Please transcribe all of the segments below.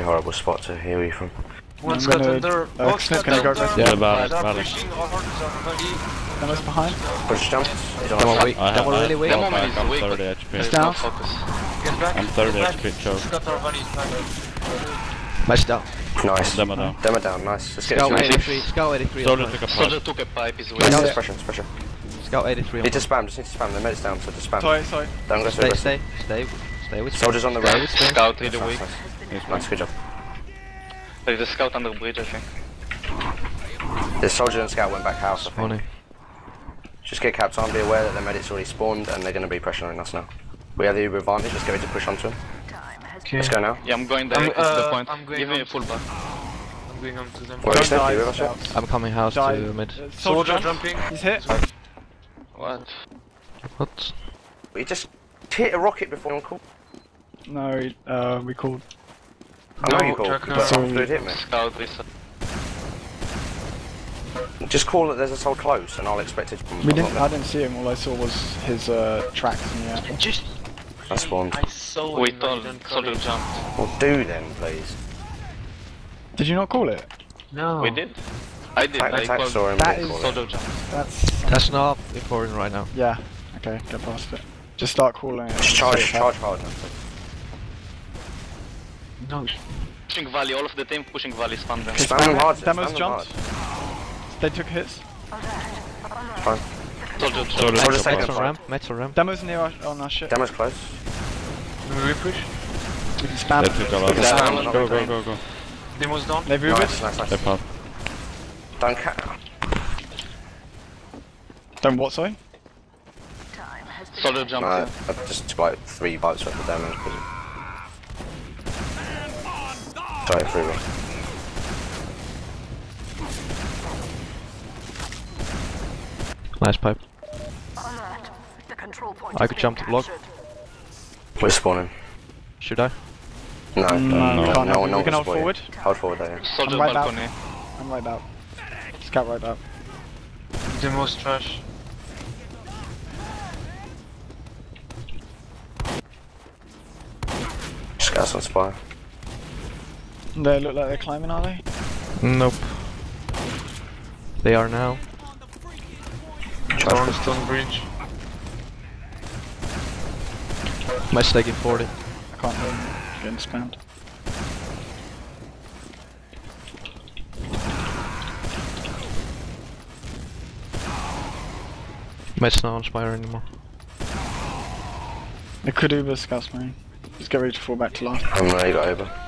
Got a really horrible spot to hear you from. One I'm scout gonna- under. uh, Both Smith scout gonna go under. back. Yeah, valid, They're valid. pushing all hordes on body. Demo's behind. Push jump. He's on Demo the weak. I have, Demo I really have weak. fall Demo back, is I'm weak, 30 but- HP. There's down. no focus. Get back. I'm 30 get back. HP choke. Scout our body. Match down. Nice. Demo down. Demo down, nice. Let's get Scout it. 83. Scout 83. Soldier on took point. a Soldier pipe. took a pipe, he's weak. Yeah. Let's pressure, let's pressure. Scout 83. on Need to point. spam, just need to spam. The medic's down, so just spam. Sorry, sorry. Don't go through Stay, the stay, stay, stay with Soldiers on the Stay right. with Spain. Scout really Nice, weak. Nice. Nice, good job. There's a scout under the bridge, I think. The soldier and scout went back house, I think. Funny. Just get caps on, be aware that the medic's already spawned and they're going to be pressuring us now. We have the Uber advantage, let's get ready to push onto them. Okay. Let's go now. Yeah, I'm going I'm, direct the uh, point. I'm going Give me a full to- back. I'm going on to them. Where Don't is die, You with us. I'm coming house Die. to mid. Uh, Soldier Soldier. jumping. He's hit. What? What? We just hit a rocket before on call. No, uh, we called. I know No, you called, but So- it hit me. Just call that there's a soul close and I'll expect it. We didn't. I didn't see him. All I saw was his uh, tracks in the air. Just. I spawned. I saw We him, I told didn't call soldier it. jumped. Well, do then, please. Did you not call it? No. We did? I did, Attack, I attack called story and That we is- call it. soldier jumped. That's. That's not important right now. Yeah. Okay, get past it. Just start calling it. Just charge, Straight charge hard. No. Pushing valley, all of the team pushing valley, spam them. Spam them hard, Demos spam them jumped. They took hits. Fine. Soldier Soldier jumped. Soldier took a second. Mets pipe. on ramp. Mets on ramp. Demos near our, on our ship. Demo's close. We push. We can spam. They took a lot of Go, go, go, go. Demo's down. They've Ubered. Nice, nice, They nice. pop. Don't ca- Don't what, sorry? Soldier jumped. No, I just took like three bites worth of damage. 'cause- Sorry, through me. Nice pipe. The control point I could jump the block. We're spawning. Should I? No, mm, No, no, we can't. no, no we can hold spawning. forward. Hold forward there, yeah. Soldier I'm right back. balcony. I'm right out. Scout right out. Demo's trash. Scouts on spire. They look like they're climbing, are they? Nope. They are now. Storm Stone Bridge. Mets taking 40. I can't hear them. Getting spammed. Mets not on Spire anymore. They could Uber Scouts main. Just get ready to fall back to last. I'm ready to over.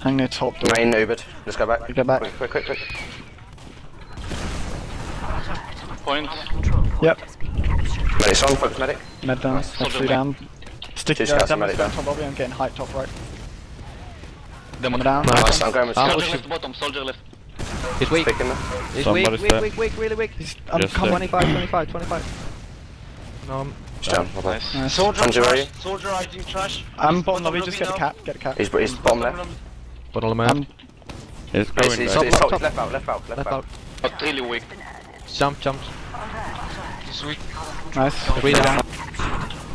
Hang near top door. Main Ubered. Let's go back. Go back. Quick, quick, quick, quick. Point. Yep. is. Medic's on, focus medic. Med down. Med Soldier three main. down. Sticky Two scouts Demos and medic going down. top lobby. I'm getting height top right. Demo Demo down. Nice. Nice, I'm going with Ah, Scouts. Soldier left bottom, soldier left. He's weak. He's Somebody's weak, weak, weak, weak, really weak. He's, I'm Just 25, 25, 25. No, I'm He's down. Nice. Nice. Soldier Hands, are trash. you? Soldier I think trash. I'm He's bottom lobby. Just get a cap. Get a cap. He's, he's bottom left. Lobby. bottom of the map. I'm It's going he's, back. he's top, top. left out, left out, left, Left out. out. But really weak. Jump, jump. He's weak. nice. Three down.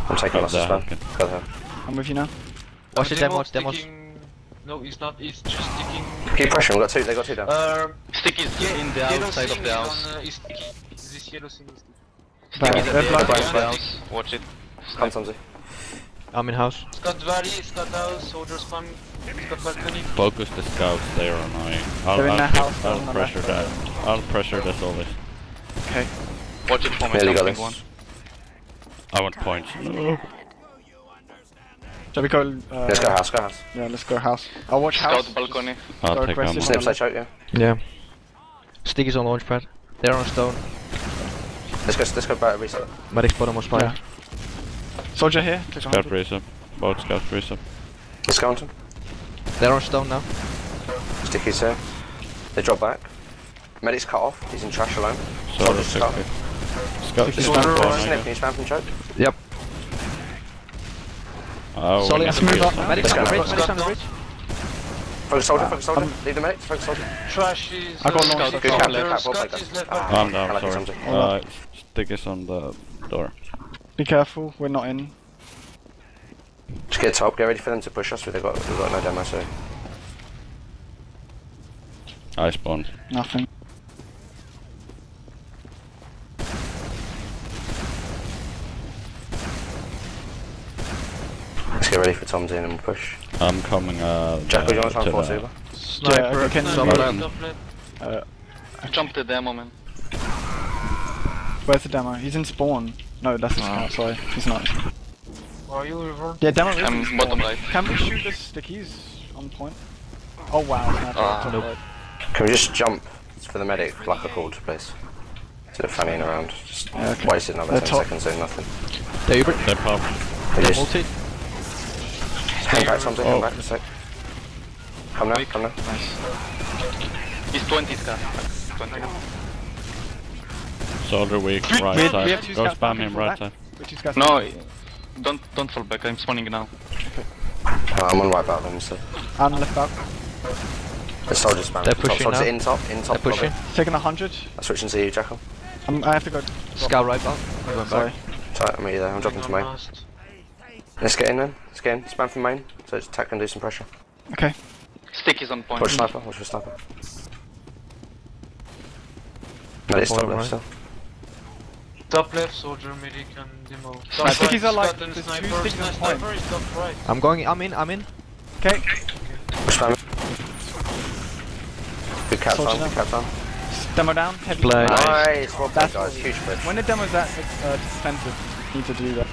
I'm taking Got loss as well. Got her. I'm with you now. Watch the demos, demos. No, he's not. He's just sticking. Keep pressuring, we got two, they got two down. Um, Stick is yeah, in the outside of the house. On, uh, is sticky. This yellow thing is sticky. Right, Stick is they're at the outside of the house. Watch it. Come, Tomsy. I'm in house. Scott Valley, Scott House, Soldier Spam, Scott Balcony. Focus the scouts, they are annoying. I'll, They're in I'll, house, I'll pressure left. that. I'll pressure this always. Okay. Watch it for me, Nearly got something this. one. I want points. Shall we go? Uh, Let's go house, go house. Yeah, let's go house. I'll watch house. Scout balcony. I'll Go take aggressive. them. Snips, I choke you. Yeah. Sticky's on launch pad. They're on stone. Let's go, let's go back, reset. Medic's bottom of Spire. Yeah. Soldier here. Click on Scout it. raise up. Both scouts They're on stone now. Sticky's here. They drop back. Medic's cut off, he's in trash alone. So Soldier's the cut. Scout Six is is on down. point, I Snip, guess. can you spam from choke? Yep. Oh, Solid. we Let's need to move get- up now. Medic's on the go. bridge. Let's Medic's go. on the bridge. Focus soldier, focus soldier. Um, Leave the medic, focus soldier. Trash is. I got uh, launched. Scout Good cap, Tower. good cap, well Scout played, is guys. left back. I'm I down, like it, sorry. Tomsy. Uh, stick is on the door. Be careful. We're not in. Just get top, get ready for them to push us, they've got, we've got no demo, so. I spawned. Nothing. Let's get ready for Tom's in and we'll push. I'm coming uh Jack, would you want to try and force over? Sniper, okay, can- top Sniper, left. top left. Uh, Jump the demo, man. where's the demo? He's in spawn. No, that's the scout, sorry. He's not. Are you river? Yeah, demo is I'm bottom right. Can we shoot the stickies on point? Oh wow, sniper. Ah. Nope. Can we just jump for the medic, like a called, please? Instead of fanning around, just Yeah, okay. wasting another They're 10 top. seconds doing nothing. They're Uber. They pop. They They're just multi. hang back, something, in, hang Oh. back a sec. Come now, come now. He's 20 scar. 20. Soldier weak, right We- we side. Go spam him right that. side. Which is guys? No, don't don't fall back. I'm spawning now. Oh, I'm on right about them, so. And left back. The soldiers spam. They're Top pushing soldiers now. in top, in top. They're pushing. lobby. Taking a hundred. I'm switching to you, Jackal. Um, I have to go. Scout right back. We went Sorry. back. Tight, I'm either. I'm dropping to main. Let's get in then. Let's get in. Spam from main. So it's attack and do some pressure. Okay. Stick is on point. Watch sniper. Watch for sniper. Medic's top Bottom left right. still. Top left, soldier, medic, and demo. Top Right, right, stickies are like- scout and there's two sniper. Sniper is top right. I'm going. I'm in. I'm in. Okay. Push spam. Good caps Soldier on. Good down. caps on. Demo down. Heavy. Play. Nice. Well played, guys. Huge push. When the demo's that uh, defensive, you need to do that.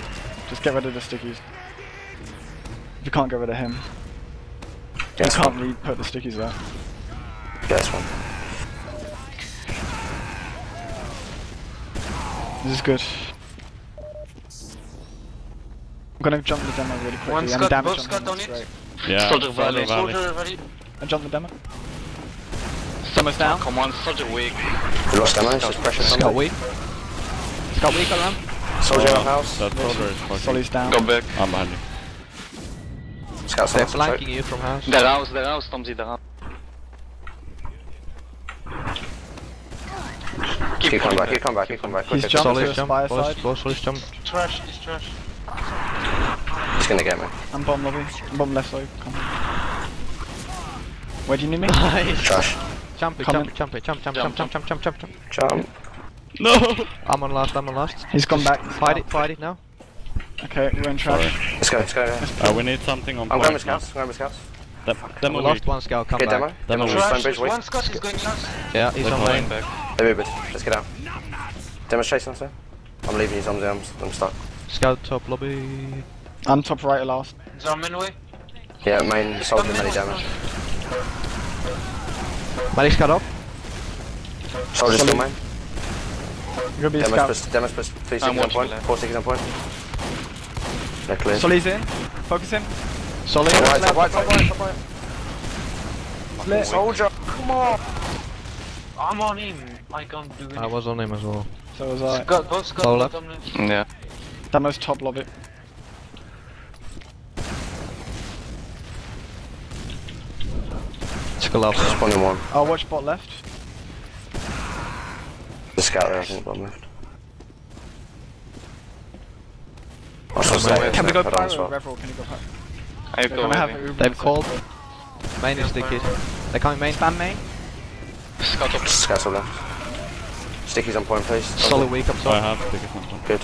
Just get rid of the stickies. You can't get rid of him. You can't one. re put the stickies there. Yes, one. This is good. I'm gonna jump the demo really quickly One and scout, damage both on scout on it. great. Yeah, Soldier Soldier Valley. Valley. Soldier, ready? I jump the demo. Summer's down. Come on, soldier weak. We lost ammo. It's just pressure. Scout Soldier. weak. Scout weak around. Soldier in Oh, house. That soldier is fucking. Solly's down. Go back. I'm behind you. Scouts They're on. flanking you from house. They're house, they're house, Tomsy, they're house. Keep coming back. going Keep coming back. Keep coming back. He's Quick, jumped. Solid to a jump. spire Boys, side. boys, solid jump. Trash, it's trash. He's gonna get me. I'm bottom lobby. I'm bottom left side. Come. Where do you need me? Trash. Jump it, jump it, jump it, jump, jump, jump, jump, jump, jump, jump, jump. Jump. No! I'm on last. I'm on last. He's gone back. Fight it, fight it now. Okay, we're in Sorry. trash. Let's go. Let's go. Uh, we need something on I'm going with scouts. I'm going with scouts. Dem- We Demo lost one scout. Come Okay, demo. back. Demo Demo weak. Stone Trash, Bridge, wait. one scout is going last. Yeah, he's They're on going lane. back. They're moving. Let's get out. Demonstration, sir. I'm leaving you, Tom's. I'm, I'm stuck. Scout top lobby. I'm top right last. German way. Yeah, main soldier, many damage. Medic scout up. Soldier still main. You're gonna be Demo's scout. plus, Demo's plus three seconds on point. left. Four seconds on point. They're clear. Solly's in. Focus him. Solid. Right, top right, top right, top right. Soldier, come on. I'm on him. I can't do anything. I was on him as well. So was I. Scout, both scout, Low bottom left. Yeah. Demo's top lobby. Skull up. One in one. I'll watch bot left. The scout there, I think, bottom left. I'll Come stay on. here, Can we go put pyro? well. Revel, can you go pyro? I They're go gonna have heavy. They've called. second. Main is the kid. They're coming main. Spam main. Scout up. Scouts all left. Stickies on point, please. Solid weak up I top. have tickets on top. Good.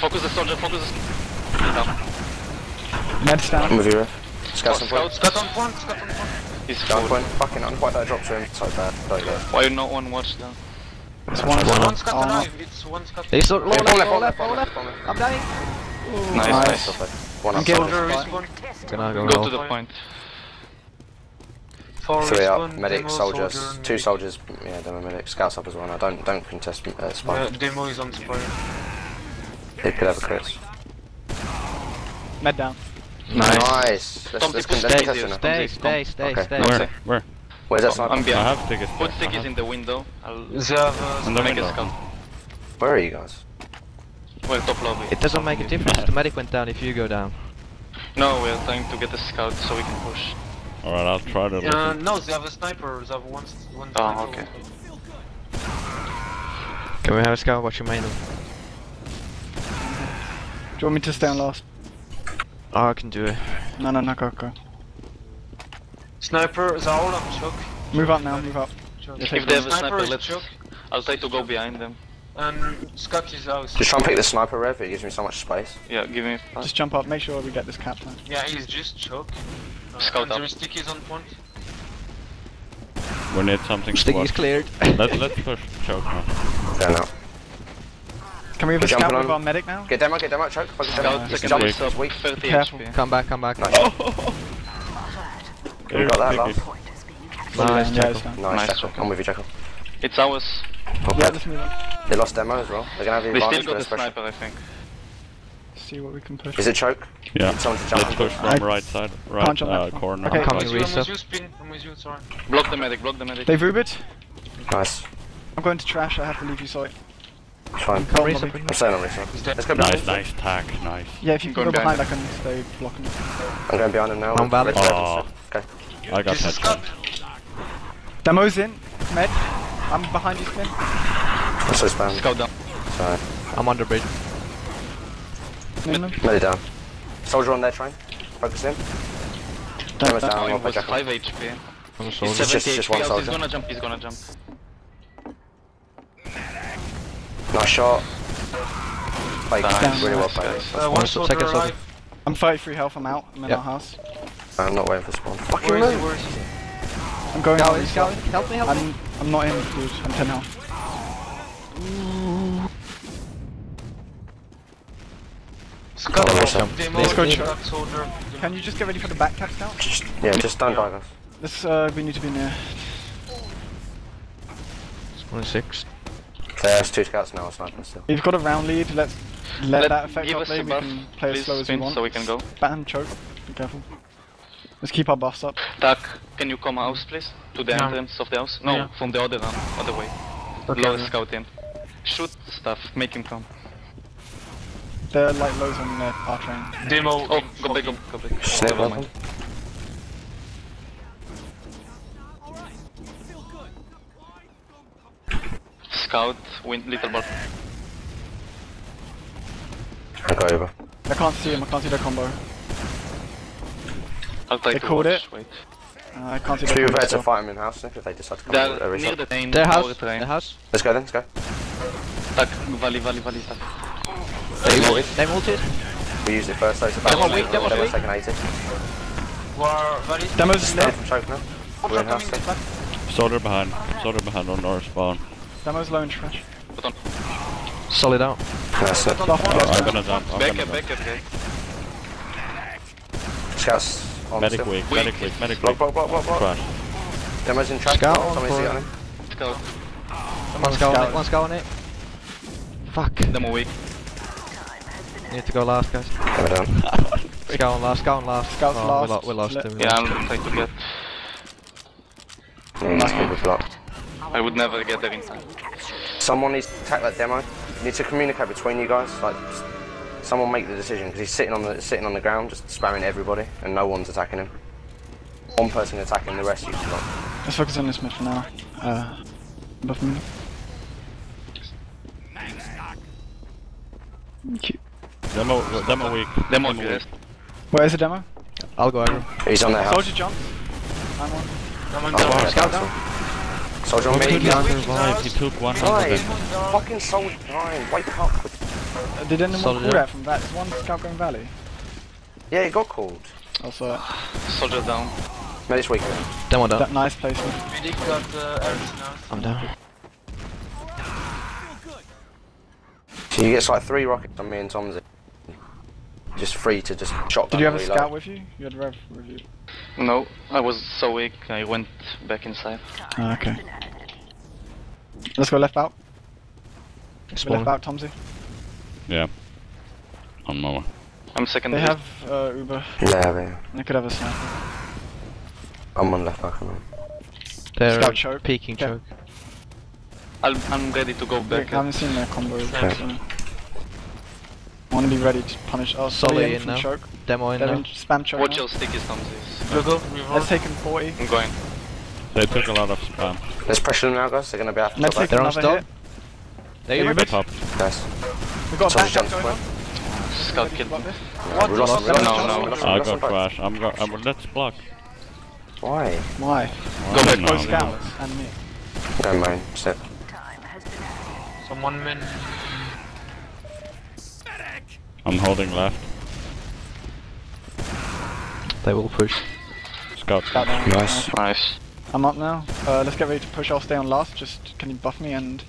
Focus the soldier, focus the... Down. Ned's down. I'm with you, Ref. Oh, scouts on point. Scout, Scout on point, scout on point. He's Down point. Fucking on point that drop to him. So bad. Don't go. Why not one watch down? It's one. It's one scout Oh, no. alive. It's one scout. He's so low left, low left, low left. left. I'm dying. Nice, Nice. nice. Stop. One I'm up. soldier. Soldier respawn. Go, Go to the point. Four Three respawn, up. Medic, demo, soldiers. soldier, Two medic. soldiers. Yeah, demo medic. Scouts up as well. No, don't don't contest uh, Yeah, spawn. demo is on spire. It could have a crit. Med down. Nice. Nice. Let's, let's people contest stay now. Stay, stay, stay, Okay. stay. Where? Where? Where? Where's that sniper? I'm I have tickets. Put I stickies have- in the window. I'll They have uh, In the make a window. scout. Where are you guys? Well, top lobby. It doesn't make a difference. The medic went down if you go down. No, we're trying to get a scout so we can push. Alright, I'll try to Uh, listen. no, they have a sniper. They have one, s- one Oh, sniper. okay. Can we have a scout watch your main? you want me to stay on last? Oh, I can do it. No, no, no, go, go. Sniper, Zaul and Chuck. Move up now, move up. Chuck. Yeah, If they have a Sniper sniper, is let's. Chuck. I'll try to go behind them. And Scott is out. Just try and pick the sniper rev, it gives me so much space. Yeah, give me. Five. Just jump up, make sure we get this cap now. Yeah, he's just Chuck. Uh, Scout up. there is stickies on point. We need something to Sticky's cleared. Let, let's push choke now. Go now. Can we have a scout with our medic now? Get demo, get demo, choke. Focus demo. Scout jump. base up, weak. Careful. HP. come back, come back. Nice. Here, got that, Sticky. last. Point is being captured. Nice, yeah, Jackal. Nice, Nice, Jackal. Jackal. I'm with you, Jackal. It's ours. Okay. Yeah, let's move on. They lost demo as well. They're gonna have the They still got the pressure. sniper, I think. See what we can push. Is it choke? Yeah. Need someone to jump Let's push from I right side, right can't jump uh, corner. Okay. I'm with you, I'm with you, spin. I'm with you, sorry. Block the medic, block the medic. They've Ubered. Nice. I'm going to trash, I have to leave you, sorry. Fine. Come on, Risa, Bobby. bring I'm me. staying on Risa. dead. Let's go Nice, behind. nice tack, nice. Yeah, if you can Going go behind, I can stay blocking. I'm going behind him now. I'm valid. Red Oh. Okay. I got This is that. Demo's in. Med. I'm behind you, Spin. That's so spam. Scout down. Sorry. I'm under bridge. Name them. Let it down. Soldier on their train. Focus in. Demo's down. Oh, I'll he was 5 HP. I'm a He's soldier. just- 70 just HP one out. He's soldier. gonna jump, he's gonna jump. Nice shot. Like, Nice. really well Nice, played. guys. Uh, One one soldier second soldier. alive. I'm 33 health, I'm out. I'm in Yeah. our house. I'm not waiting for spawn. Fucking Where is he? move. Where is he? I'm going out. Help me, help me. I'm, I'm not in, dude. I'm 10 health. Scott, Oh, awesome. Let's go, Can you just get ready for the back cap scout? Just, yeah, just don't dive us. This, uh, we need to be near. 26. There's two scouts now, sniping still. We've got a round lead. Let's let, Let- that affect give our us play. We buff, can play as slow as we want. so we can go. Ban choke. Be careful. Let's keep our buffs up. Tack, can you come house please? To the No. entrance of the house? No, Yeah. from the other one, other way. Okay. Low scout in. Shoot stuff, make him come. They're like lows on uh, our train. Demo. Oh, go back, go, go back. Oh, Snip never weapon. mind. Scout, win, little ball. I go over. I can't see him. I can't see their combo. I'll try They to called watch, it. wait. Uh, I can't see Should their we combo. prepare to still. fight him in house if they decide to come They're over near shot? the train, Their house. Their house. Let's go then, let's go. Tack, vali, vali, vali, tack. They ulted. They ulted. We used it first, so it's about Demo weak, demo Demo's weak. taking 80. War, very. Demo's Down lit. from choke now. We're in house still. Soldier behind. Soldier behind on our spawn. Demo's low and trash. Put on. Solid out. Nice. Buff, Oh, yes, I'm gonna jump. I'm Back gonna up, jump. back up, guys. Scouts on Medic still. weak, Weak. medic weak, medic Block, weak. block, block, block, block. Crash. Demo's in track. Scout on Somebody's for- on him. Scout, One scout on scout. it. One scout on it. Fuck. demo weak. Need to go last, guys. Go down. Scout on last. go on last. Scout's oh, last. We, lo- we lost Lit. him. we Yeah, lost I'm trying to get. Mm, Nice people blocked. I would never get there in time. Someone needs to attack that demo. You need to communicate between you guys. Like, someone make the decision because he's sitting on the sitting on the ground, just spamming everybody, and no one's attacking him. One person attacking the rest. You can. Let's focus on this mid for now. Uh, buff me. Cute. Demo, demo weak. Demo weak. Where's the demo? I'll go aggro. He's on their house. Soldier jump. I'm on. I'm on Oh, down. wow, Scout cancel. Soldier on He me. didn't survive. He took one hundred Guys, and fucking soldier. Nine. Wake up. Uh, did anyone Soldier. call that from that? One scout going valley. Yeah, he got called. Also, Soldier down. No, this week. Demo down. that nice placement. Medic got uh, Ericsson now. I'm down. So you get like three rockets on me and Tom's. Just free to just shotgun. Did you have a reload. scout with you? You had rev with you. No, I was so weak, I went back inside. Ah, okay. Let's go left out. Spawn. left out, Tomsy. Yeah. On my way. I'm second They have uh, Uber. Yeah, yeah. They could have a sniper. I'm on left back. I'm. They're Scout choke. peeking Yeah. choke. I'll, I'm ready to go back. I haven't seen their combo. Okay. So. I want to be ready to punish. Solly Solly in in now. choke. Demo in They're now. spam choke. Watch your sticky thumbs. Go, go, Let's reverse. take him 40. I'm going. They took a lot of spam. Let's pressure them now, guys. They're gonna be after Let's top. They're on another stop. hit. They Yeah, are but- Top. Guys. We've got a Soldier back jumps going away. on. Scout killed block me. this? No, we lost, we lost, No, no. we lost, I lost them got both. trash. I'm go. I'm, let's block. Why? Why? Go back, No, Both no. scouts and me. Don't mind. Snip. Time has been added. Some one min. I'm holding left. They will push. Scout. Scout down. Nice. Nice. I'm up now. Uh, let's get ready to push. I'll stay on last. Just can you buff me and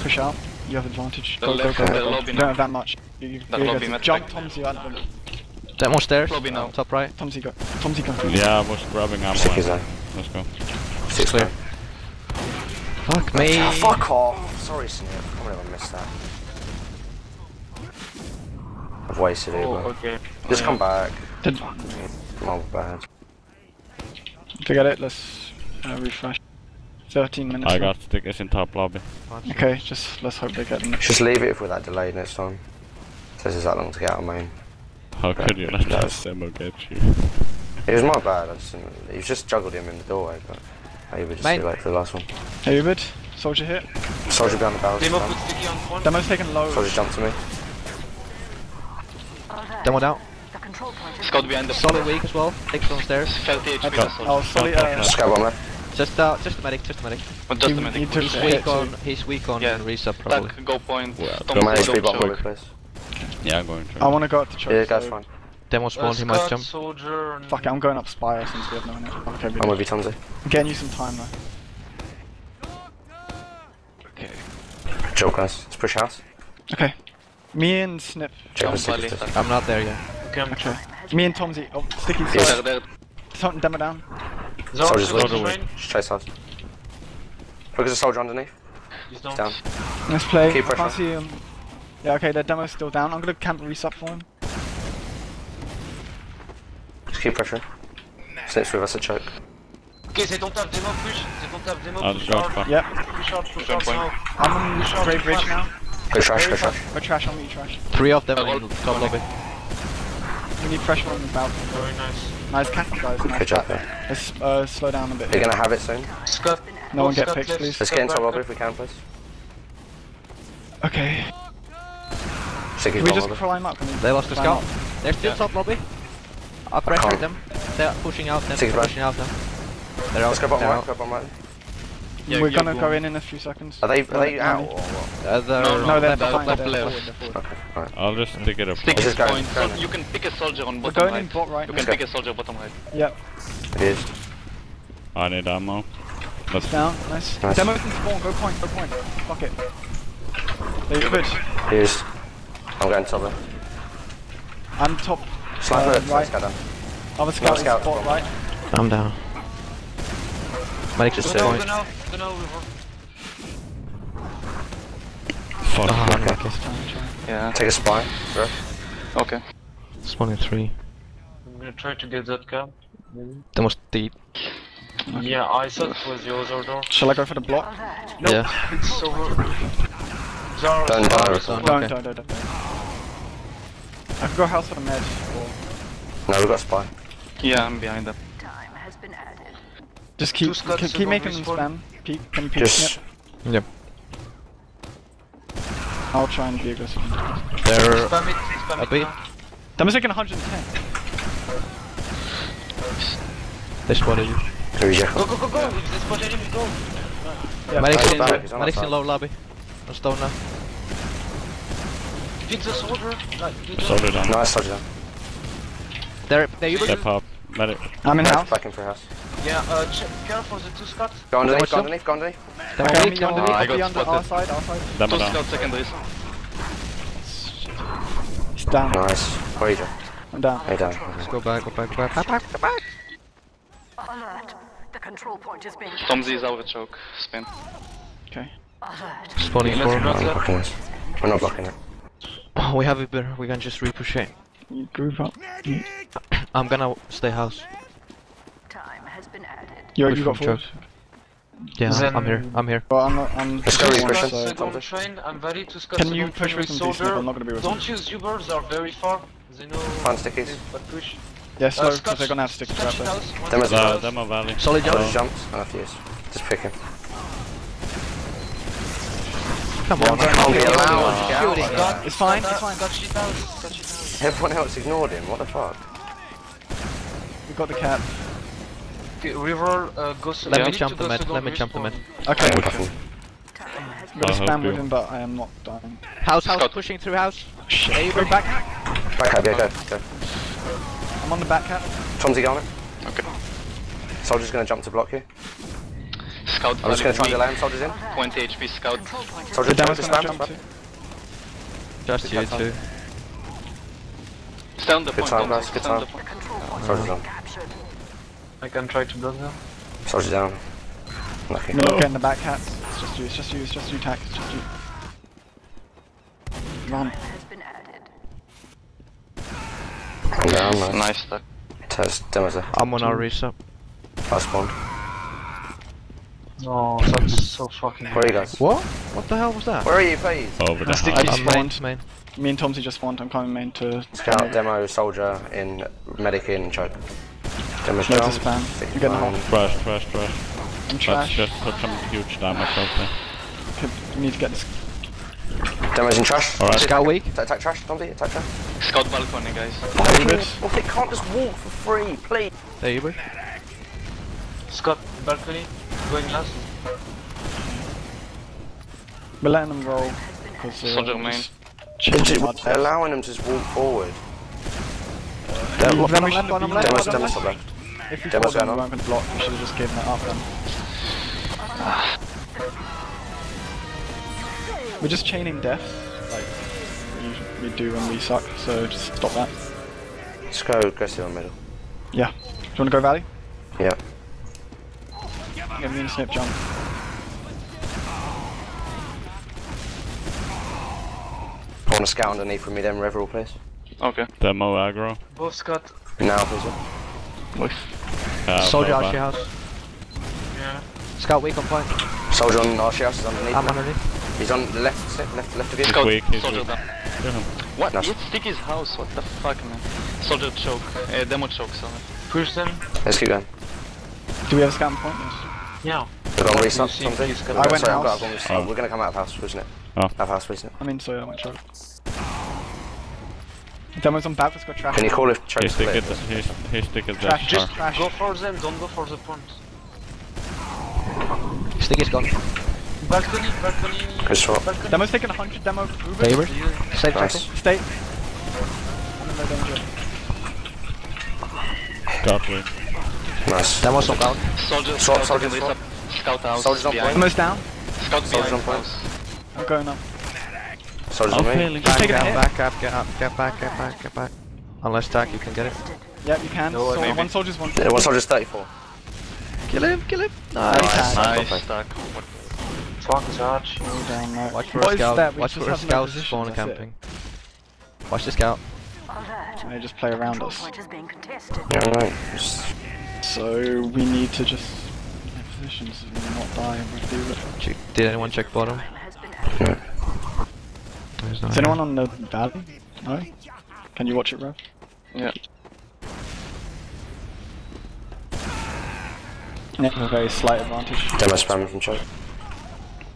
push out? You have advantage. The Go, go, left- go, the go, go. lobby You don't have that much. You, you, The you lobby guys met jump back. Tomsy at them. Demo stairs. Lobby now. Top right. Tomsy go. Tomsy go. Yeah, I was grabbing ammo. Stick his eye. Let's go. Six Clear. Fuck me. Ah, fuck off! Sorry, Snip. I can't believe I missed that. I've wasted it, Oh, but okay. just come back. Did, My bad. forget it. Let's uh, refresh. 13 minutes. I left. got stickers in top lobby. Okay, just let's hope they get the. Just leave it with that delay next time. Says it's that long to get out of main. How could you let That that was- demo get you? It was my bad. I just didn't, he just juggled him in the doorway, but maybe we just Main. too late for the last one. Hey, Ubid. Soldier hit. Soldier behind the barrels. Demo down. put sticky on one. Demo's taking low. Soldier jumped to me. Alert. Demo down. The control point is Scout behind the Solid weak as well. Takes on stairs. 30 HP Okay. that's all. Oh, sorry. Uh, Scout bomb. Just uh, just a medic. Just a medic. But just he, a minute. he He's weak hit on. He's weak on Yeah. reset probably. Back, go point. Well, Tom Got my don't HP bomb choke. lobby. Yeah, I'm going to. I want to go up the choke. Yeah, that's so- fine. Demo Uh, spawned. he might jump. soldier, and Fuck it, I'm going up Spire since we have no one. Okay, I'm with you, Tomsy. I'm getting you some time though. Chill, guys. Let's push house. Okay. Me and Snip. Check the Jump stickers. I'm not there yet. Okay, I'm Okay. Me and Tomsy. Oh, sticky. Yes. Sorry. There, there. Tom- Demo down. Zara, Soldier's soldier low. main. Just chase house. Look, there's a soldier underneath. He's down. Down. Let's play. Keep Can't pressure. see him. Yeah, okay, the demo's still down. I'm gonna camp resup for him. Just keep pressure. Snips with us a choke. Okay, c'est ton tap, demo push. C'est ton tap, demo I'll push just go hard. back. Yep. Push hard, push Jump hard now. I'm on Push hard, Great push Bridge now. Go trash, go Very trash. fast. Go trash, I'll meet you trash. Three of them in top lobby. We need pressure on the balcony. Very nice. Nice camp, guys. Nice Good job camp. there. Let's uh, slow down a bit. They're gonna have it soon. Scott. No one get Scott fixed, left, please. Let's get into back lobby if we can, please. Okay. Sticky's Can we just lobby. climb up? Can we They lost the climb scout. They're still Yeah. top lobby. I I pressured can't. them. They're pushing out. Them. Six They're pushing out them. They're out. Let's go bottom they're right, out. go bottom right. Yeah, We're you gonna go go in in a few seconds. Are they, are they No, out no. or what? Uh, they're No, No, no, they're behind. left, they're left. forward, they're forward. Okay, alright. I'll just stick it up. Stick This his is going- point. So you can pick a soldier on bottom We're bottom going right. in bot right You now. can pick a soldier bottom right. Yep. It is. I need ammo. Let's Down. Nice. Nice. Demo can spawn. Go point. Go point. Fuck it. There you go. It is. I'm going top left. I'm top. Sniper, Uh, let's right. go down. Other scout is scout. spot right. I'm down. Medic's just Go now, point. go now, go now, River. fuck. Ah, Okay. unlucky. Yeah. Take a spy, bro. Okay. Spawning three. I'm gonna try to get that cab. They must deep. Yeah, I thought it was yours or door. Shall I go for the block? Alert. Yeah. It's over. Zara, Don't Zara, die, Zara. Don't, Okay. don't, don't, don't. I could go house for the med. Or No, we've got a spy. Yeah, I'm behind them. Time has been added. Just keep keep, keep making them spam. Peek, can you peek? Just Yep. Yep. I'll try and be aggressive. They're Spam it, spam A it bit. now. Demo's taking 110. they spotted you. reject. Go, go, go, go! If they spot him, go! Yeah. Medic's in, back, he's medic's in low lobby. On stone now. Pick the soldier! Like, Soldier down. Nice, soldier down. They're they Step up. Medic. I'm in Nice, house. back in for house. Yeah, uh, check, careful the two scots. Go underneath, go underneath, go underneath. Demo Okay, I'm weak, you demo underneath. I got be under our spotted. side, our side. Demo Two down. scout secondaries. He's down. Nice. Where are you, Joe? I'm down. Hey, down. Let's go back, go back, go back. Back, back, go back. Alert. The control point is being Tomsy is out of choke. Spin. Okay. Alert. Spawning Let's four. block I'm that. blocking this. We're not blocking it. We have it better. We can just repush it. Group up. I'm gonna stay house. Time has you, Push you got from forward. Yeah, Then- I'm here. I'm here. Well, I'm. I'm. Let's go, I'm Reese, one, Christian. so- Second on train, I'm ready to scout Can you push with with some soldier. I'm not gonna be with. Don't use Ubers, they are very far. They know... Find stickies. they- But push. Yeah, slow, Uh, because Scotch- they're gonna have stick Scotch trap it there. house, one Demo's Uh. Demo valley. Solid jump. Soldier jumps. I have to use. Just pick him. Come on. Can't be allowed to get out Shooting. It's fine, it's fine. Scotch it house, Scotch it house. Everyone else ignored him. What the fuck? We got the cap. Okay, River, uh, goes Let you me jump the go mid, to let me jump the mid. respawn. Okay, I'm Fucking- gonna spam with him, but I am not dying. House, house, Scout. pushing through house. Shit. Go back. Back up, yeah, go, go. I'm on the back cap. Tomsy, go on it. Okay. Soldier's gonna jump to block you. Scout I'm just gonna try and weak. delay him. Soldier's in. 20 HP scout. Control point Soldier, The demo's just gonna spam, jump spam. to. Just you two. Stay on the Good point. time, don't guys, good the time. point. Control point Soldier's has been on. Captured. I can try to build them. Soldier down. Lucky. I'm gonna get in the back cap. It's just you. It's just you. It's just you. Tack. It's just you. Run. Has been added. I'm down, nice. Nice stack. Test, demo's there. I'm on our resup. Fast spawn. No, that's so fucking. Where are you guys? What? What the hell was that? Where are you, please? Over the Let's stick I'm main, spawned. main. Me and Tomsy just spawned. I'm coming main to Scout, demo, soldier, in, medic in, choke. Demo's Loads jump. of spam. Stick You're getting line. hot. Trash, trash, trash. I'm That's just took some huge damage out there. Could- We need to get this. Demo's in trash. Alright. Scout weak. Attack, attack trash, Tomsy, attack trash. Scout balcony, guys. Very. Well, they can't just walk for free, please. There you go. Scott, balcony, going last. We're letting them roll. Cause, uh, Soldier main. just They're, changing just, our they're depth. allowing them to just walk forward. They're One pushing on left, the one on beam. left, Demo's, one on demo's left. top left. If we Demo's fought them, we going on. weren't going to block. We should have just given it up then. Ah. We're just chaining death, like we, we do when we suck. So just stop that. Just go aggressive on middle. Yeah. Do you want to go valley? Yeah. Give me a snip jump. I want to scout underneath with me then, Reverall, please. Okay. Demo aggro. Both Scott. Now, please. Cap, Soldier over. Archie house. Yeah. Scout weak on point. Soldier on Archeus is underneath. I'm me. underneath. He's on the left, step, left, left of you. Scout, weak, he's soldier weak. down. Kill. What? Nice. It's Sticky's house, what the fuck, man? Soldier choke. Uh, demo choke, sorry. Push them. Let's keep going. Do we have a scan point? Yes. Yeah. We're going to reset something. he's got- We're I went sorry, I've got- house. I've. Oh. We're going to come out of house, isn't it? Oh. Out of house, isn't it? I mean, sorry, I went choke. Demo's on back. Let's go trash. Can you call if choke His stick is, his, his stick is Trash, dead. just trash. Go for them, don't go for the point. Sticky's gone. Balcony, balcony. Good swap. Balcony. Demo's taking 100 demo. There you go. Save Nice. circle. Stay. I'm in low danger. Got weak. Nice. Demo's on down. Soldier, Swap, scout, soldier, against Scout house. Soldier's on point. Demo's down. Scout Soldier's on point. I'm going up. Soldier's I'm on oh, me. failing. Just Back take a down, hit. back up, get up, get back, get back, get back. Unless Tack, you can get it. Yep, you can. No, so maybe. one soldier's one. Yeah, one soldier's 34. Kill him, kill him. Nice. Nice. Nice Okay. stack. Fuck that. All down right. Watch for What a scout. Watch just for a scout position, spawn it. camping. Watch the scout. Alert. And they just play around us. point is being contested. Yeah, right. So we need to just positions and not die and do it. Did anyone check bottom? Has been added. Is anyone on the valley? No? Can you watch it, Rev? Yeah. Yeah, a very slight advantage. demo spamming from choke.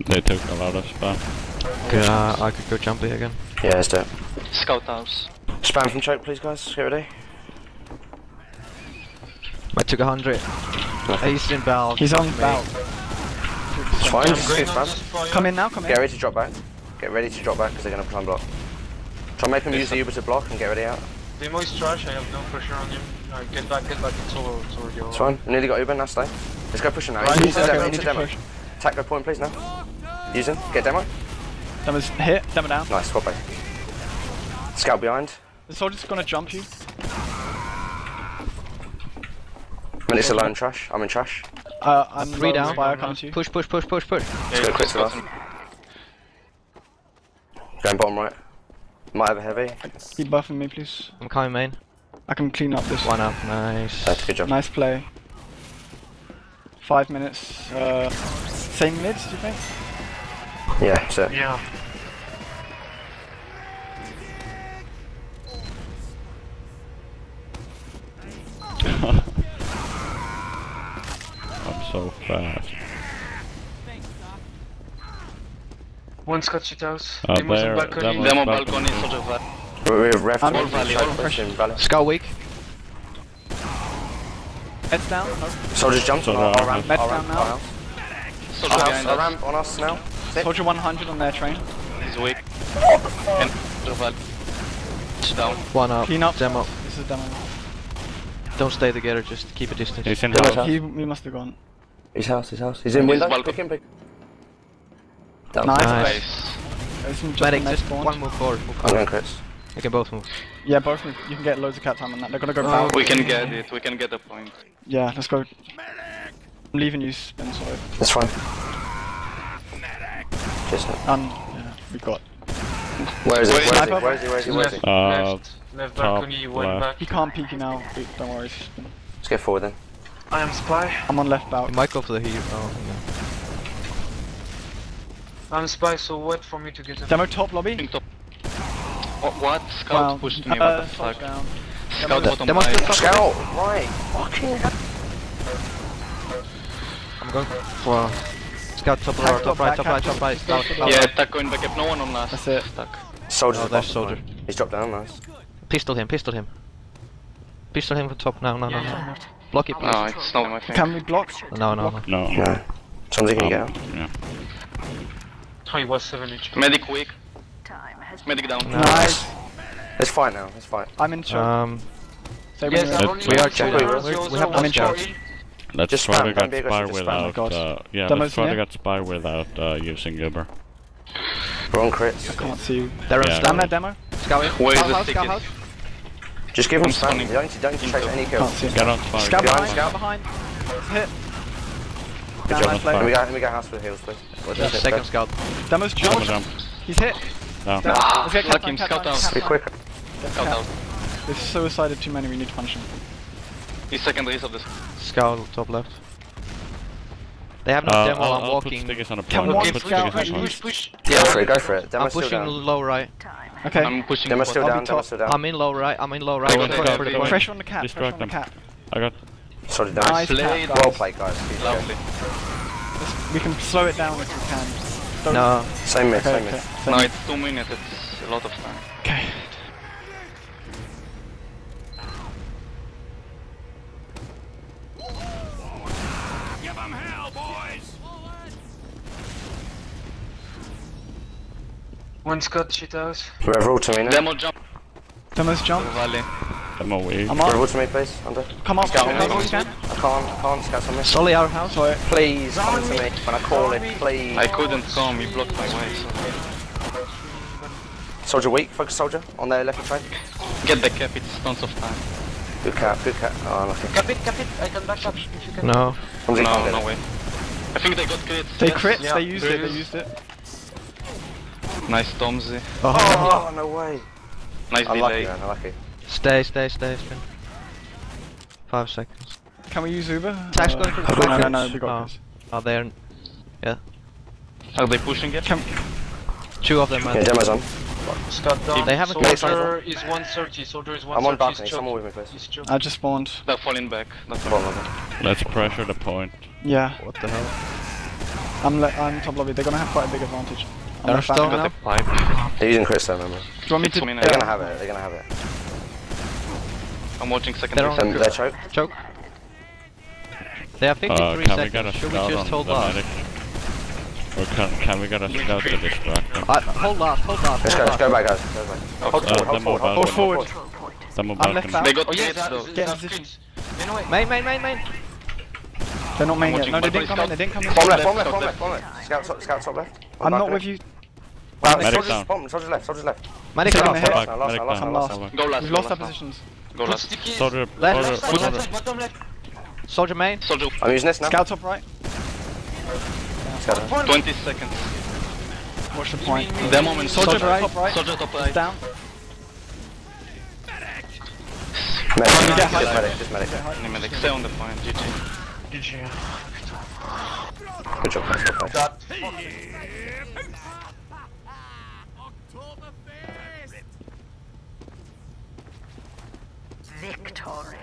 They took a lot of spam. Could, uh, I could go jumpy again. Yeah, let's do it. Scout house. Spam from choke, please, guys. Get ready. I took a hundred. He's in bell. He's on Fuck It's fine. Just Going keep on spam. this fire. Come in now, come in. Get ready to drop back. Get ready to drop back because they're going to try and block. Try and make them use the Uber to block and get ready out. Demo is trash, I have no pressure on him. Uh, get back, get back, it's over, it's over. It's fine. We nearly got Uber, now stay. Let's go pushing now. Right, Use the demo, we use the demo. Attack the point, please, now. Using. Get demo. Demo's hit, demo down. Nice, swap back. Scout behind. The soldier's gonna jump you. Minutes alone, trash. I'm in trash. Uh, I'm Three down. Spire coming to you. Push, push, push, push, push. Yeah, go quick to Scout. us. Going bottom right. Might have a heavy. Keep buffing me, please. I'm coming main. I can clean up this. One up. Nice. That's a good job. Nice play. Five minutes. Uh, same mids, do you think? Yeah, so. Yeah. I'm so fast. One Scott shit house. Uh, Demo's on there- balcony. Demo's Demo balcony. balcony, soldier back. We're, we're ref. I'm- we're All valley, all push in valley. Scout weak. Heads down. No. Soldiers jumped on Soldier our, our on ramp. Med Our down now. Our house. Soldier Our house. behind Our us. ramp on us now. Sit. Soldier 100 on their train. He's weak. And Soldier valley. Down. One up. Clean up. Demo. This is demo. Don't stay together. Just keep a distance. He's in Yeah, house. house. He, he must have gone. His house. His house. He's in He's window. balcony. Pick him. Pick. Down. Nice. Nice. There's some just Medic, just spawn. one move forward. Move I'm forward. Chris. They can both move. Yeah, both move. You can get loads of cat time on that. They're gonna go Oh. back. We can get it. We can get a point. Yeah, let's go. I'm leaving you, Spencer. That's fine. Just. Um, yeah, we got. Where is it? Where Wait, is he? sniper. Where is it? Where is it? Where is he? Left, Uh, left, left top balcony, one left. back. He can't peek you now. Wait, Don't worry. Let's get forward then. I am spy. I'm on left bout. You might go for the heal. Oh, yeah. I'm spy, so wait for me to get a Demo top lobby. Top. What? what? Scout Wow. pushed me. Uh, What the fuck? down. Scout bottom Demo right. Scout. Right. Fucking. hell. I'm going for scout top Hack right, top top right, top right, top top. right. Yeah, scout Yeah, right. attack going back up. No one on last. That's it. Stuck. Soldiers. Oh, above, there's soldier. fine. He's dropped down. Nice. Pistol him, pistol him. Pistol him from top. No, no, no, no. Block it, please. No, it's not my thing. Can we block? No, no, no. No. No. Something can you get out. yeah. Oh, he was 7 HP. Medic weak. Time has Medic down. Nice. Let's fight now. Let's fight. I'm in charge. Um, Say when Yes, you're I we are have checking. soldiers, We- you we also have want no to choice. in. Let's Just try spam, to get spy aggressive, just spam. without. Uh, yeah, Demo's let's try to get spy without uh, using Uber. We're on crits. Can't see you. they're on Yeah. Damn scout. that demo. Scout in. Where is Scout the house, ticket? Just give him I'm spam. stunning. You don't, you don't chase any kills. Can't. Get on spy. Scout behind. Scout. Scout behind. Hit. Good Down job. on play. Can we fire. can we go house for the heals, please? What Yeah, second go? scout. Demo's Demo jump. jump. He's hit. Down. Down. Let's get cat Lucky him, cat scout down. Be time. quick. Scout out. They've suicided too many, we need to punish him. He's secondaries of this. Scout top left. They have no Uh, demo. I'll, I'm I'll walking. stickers on the Can point. one I'll put scout stickers on push. Push, push. Go for it. Go for it. I'm pushing down. low right. Okay. I'm pushing. Demo's still down. Demo's top. still down. I'm in low right. I'm in low right. Go Going for for it, the go for it. point. Pressure on the cat. Pressure Distract on the them. cat. I got. Soldier down. Nice played. cat, Well played, guys. Good Lovely. We can slow it down if we can. Don't- No. Same mid. Okay, Same okay. mid. Same. No, it's two minutes. It's a lot of time. Okay. One Scott shit house. Revel to me now. Demo jump. Demo's jump. Valley. Demo weak. I'm on. Revel to me, please. Under. Come on. Scout Come on on. me. I can't. I can't. Scout on me. Solly our house. Sorry. Please come to me when I call it. Please. I couldn't come. He blocked my way. So. Soldier weak. Focus soldier on their left train. Get the cap. It's tons of time. Good cat. Good cat. Oh, unlucky. Cap it, cap it. I can back up if you can. No. Something No, no it. way. I think they got crits. They yes. crit. Yeah. They used it. They used it. Nice Tomzy. Oh, oh, no way. Nice Unlucky, delay. man. Unlucky. Stay, stay, stay, spin. Five seconds. Can we use Uber? Tax Uh, going for the No, no, flank. no. We got Oh. this. Are there? Are they pushing it? Can, Two of them. Yeah, man. demo's on. Scott down. They haven't got Soldier is 130. Soldier is 130. I'm on he's balcony. choked. Someone with me, please. I just spawned. They're falling back. That's Bottom fine. Let's pressure the point. Yeah. What the hell? I'm le- I'm top lobby. They're gonna have quite a big advantage. I'm They're still now. now? Got the pipe. They're using Chris though, remember. Do you want me to? one They're gonna have it. They're gonna have it. I'm watching second. They're on Um, choke. Choke. They have Uh, 53 can we get a seconds. Should we just hold the last? medic? Or can, can we get a scout to distract them? Uh, hold last, hold last, Let's go. Let's go back, guys. Go back. Hold Uh, forward. Hold forward. Hold forward. Control point. Demo I'm left back. They got Oh yeah, though. that, Get in that's position. crits. Anyway, Main, main, main, main. They're not main yet. No, they didn't come in. They didn't come in. Bomb left. left, Bomb left. scout Bomb left. left. Left. Scout. top- Scout top left. I'm not with you. Wow, Medic soldiers, down. bomb, soldiers left. Soldiers left. Medic down. the hit. Last Back, now, last medic now, last down. now, last last now. now. Go last. We've lost our positions. Go last. Soldier, Left, soldier, left, soldier. left, bottom left. Soldier main. Soldier. I'm using this now. Scout top right. Scout. 20 seconds. Watch the point. The moment. Soldier Soldier. right. Top right. Soldier top right. down. Medic. get Just medic. Just medic. Medic. Stay on the point. GG. GG. Good job, guys. Well played. victory.